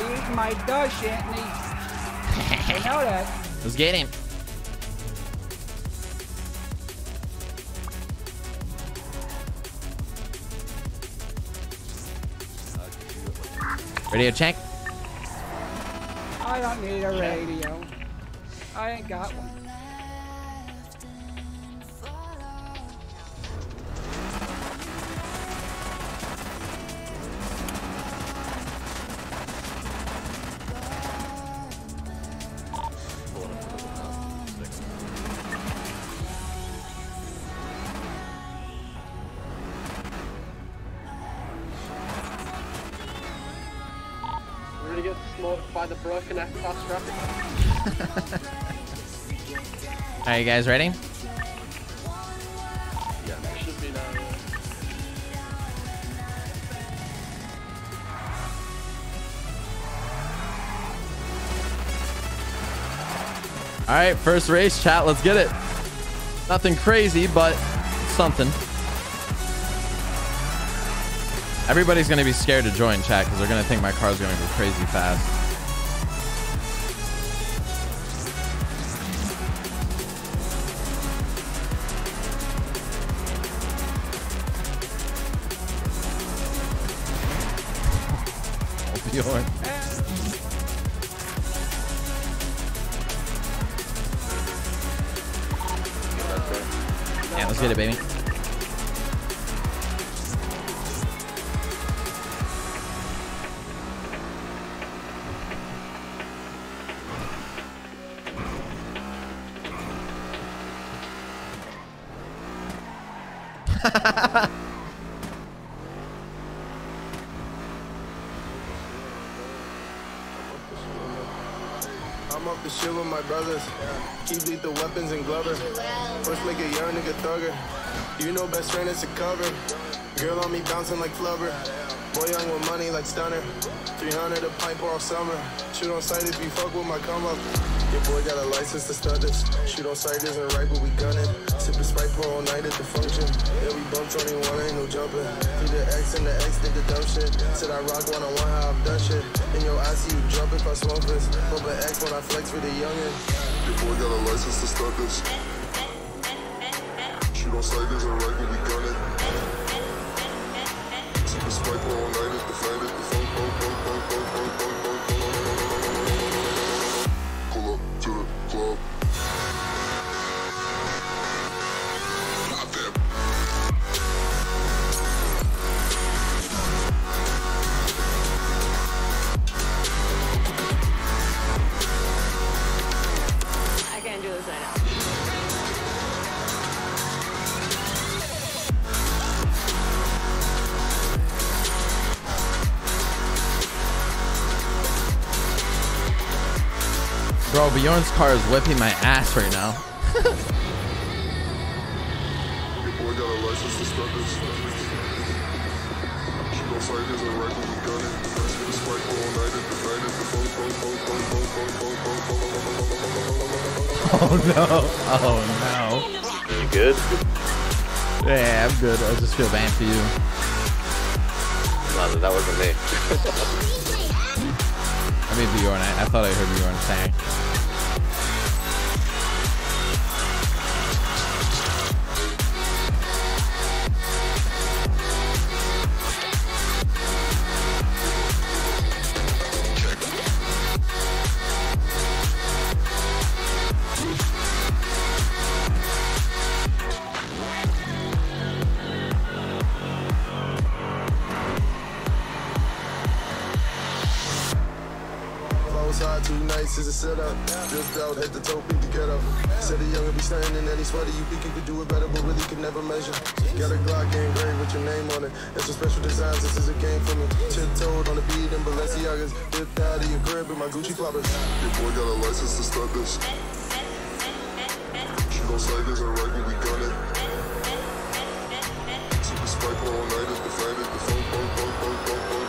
eating my dog shit, and he. I know that. Let's get him. Radio check. I don't need a radio. I ain't got one. By the and across traffic. Are you guys ready? Yeah, should be now. yeah. All right, first race, chat. Let's get it. Nothing crazy, but something. Everybody's gonna be scared to join chat because they're gonna think my car's gonna go crazy fast. going. Yeah, let's get it, baby. Ha ha ha ha! Shit with my brothers. Keep lethal weapons and glover. First make a young nigga thugger. You know best friend is a cover. Girl on me bouncing like flubber. Boy young with money like stunner. 300 a pipe all summer. Shoot on sight if you fuck with my come up. Your boy got a license to start this. Shoot on sight isn't right, but we gun it. Sipping Sprite pour all night at the function. Yeah, we bump 21, ain't no jumping. Through the X and the X did the dumb shit. Said I rock one on one, how I've done shit. In your eyes, see you jump if I smoke this. Bump an X when I flex with the youngin'. Your boy got a license to start this. Shoot on sight isn't right, but we gun it. Bro, Bjorn's car is whipping my ass right now. oh no. Oh no. You good? Yeah, I'm good. I just feel bad for you. No, that wasn't me. I mean Bjorn. I, I thought I heard Bjorn saying. A setup. Dripped out, head to toe, beat the get up. Said the young be standing in any sweater. You think you could do it better, but really could never measure. Got a Glock engraved with your name on it. And some special designs, this is a game for me. Tiptoed on the beat and Balenciagas. Dipped out of your crib with my Gucci floppers. Your boy got a license to start this. She gon' sight this and right when we gun it. Super spike all night at the fight at the phone, phone, phone, phone, phone, phone,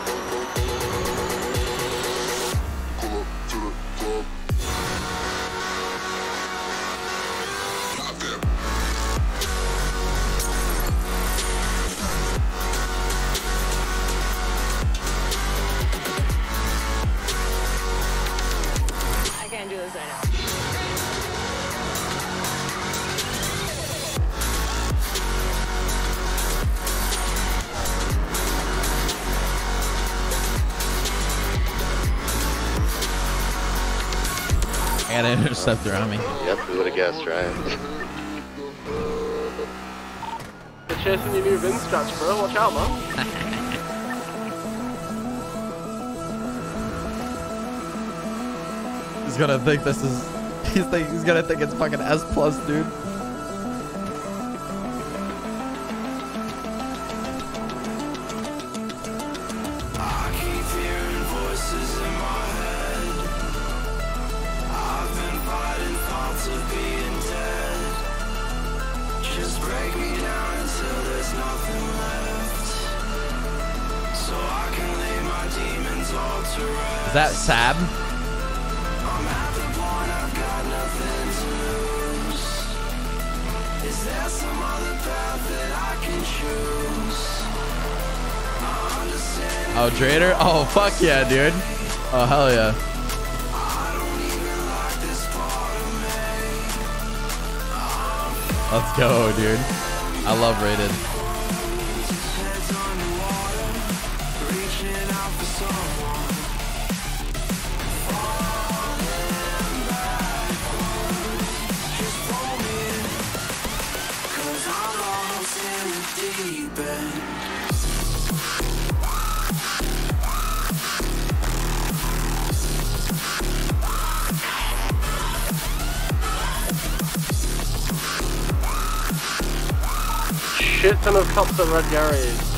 I got on me. Yep, we would have guessed, right? They're chasing your new Vin scratch, bro. Watch out, man. He's gonna think this is. He's think he's gonna think it's fucking S plus, dude. Is that Sab? Oh, Drader? Oh, fuck yeah, dude. Oh, hell yeah. Let's go, dude. I love Rated. Shit ton of cops at Red Garage.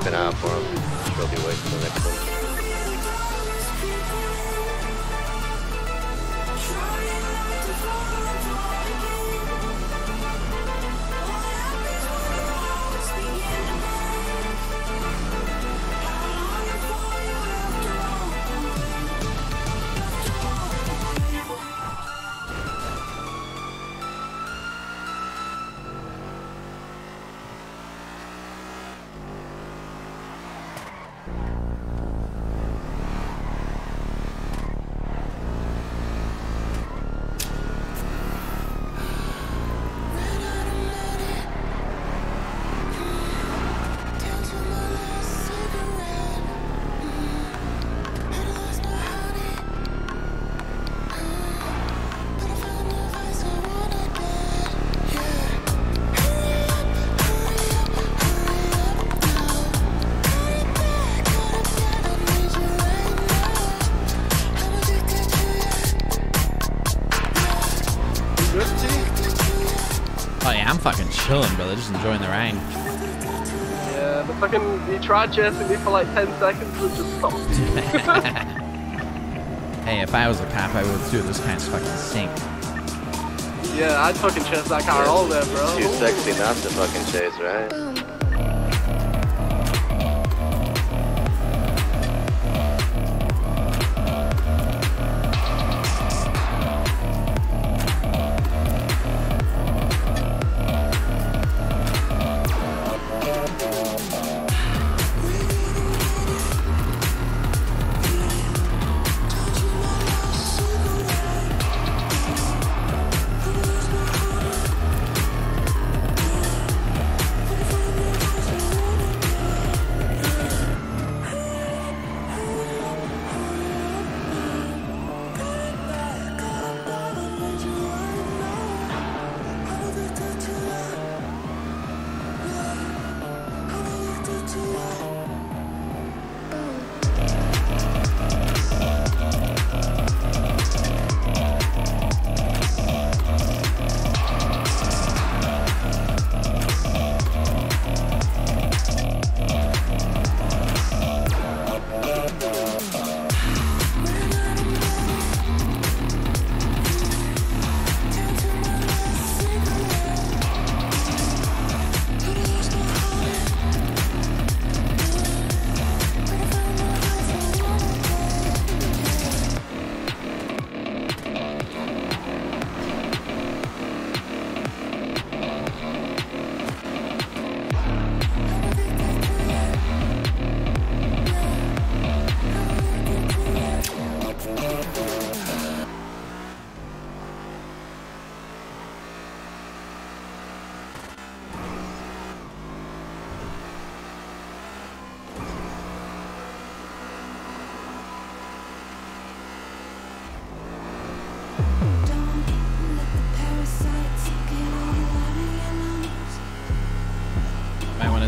Keep an eye out for him. She'll be waiting for the next one. Fucking he tried chasing me for like 10 seconds and just stopped. Hey, if I was a cop, I would do this kind of fucking stink. yeah, I'd fucking chase that car all day, bro. Too sexy not to fucking chase, right?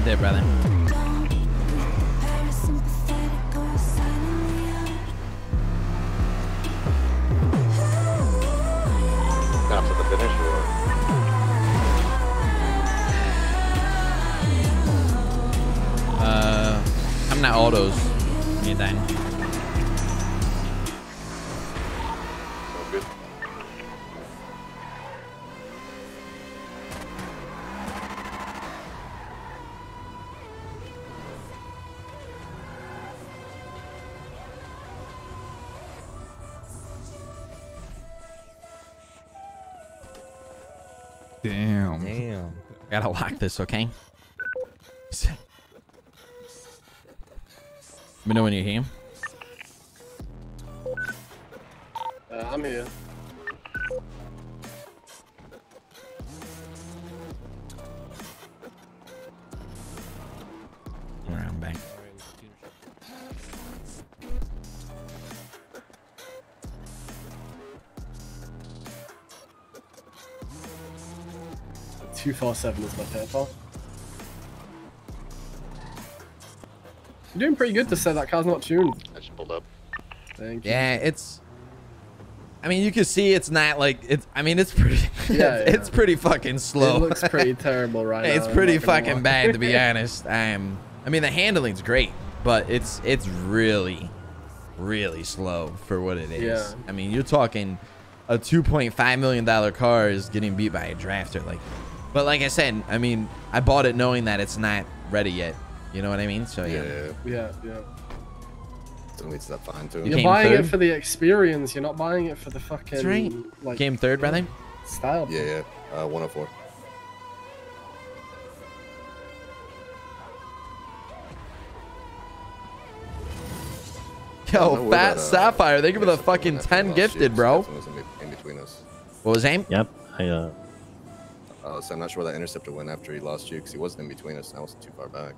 Gonna brother. Damn. Damn. Gotta lock this, okay? Let me know when you're here. Uh, I'm here. Alright, I'm back. Two four seven is my PayPal. You're doing pretty good to say that car's not tuned. I just pulled up. Thank you. Yeah, it's. I mean, you can see it's not like it's. I mean, it's pretty. Yeah, it's pretty fucking slow. It looks pretty terrible right now. it's pretty fucking bad to be honest. Um, I mean, the handling's great, but it's it's really, really slow for what it is. Yeah. I mean, you're talking a 2.5 million dollar car is getting beat by a drafter, like. But like I said, I mean, I bought it knowing that it's not ready yet. You know what I mean? So yeah. Yeah, Yeah, yeah. still needs that fine too. You You're came buying third? it for the experience. You're not buying it for the fucking That's right. like Came third, brother. style. Yeah, yeah. Uh, 104. I don't know Yo, fat that, uh, sapphire. Thank you for the fucking 10 gifted, bro. In in between us. What was aim? Yep. I uh Uh, so I'm not sure where that interceptor went after he lost you because he wasn't in between us and I wasn't too far back.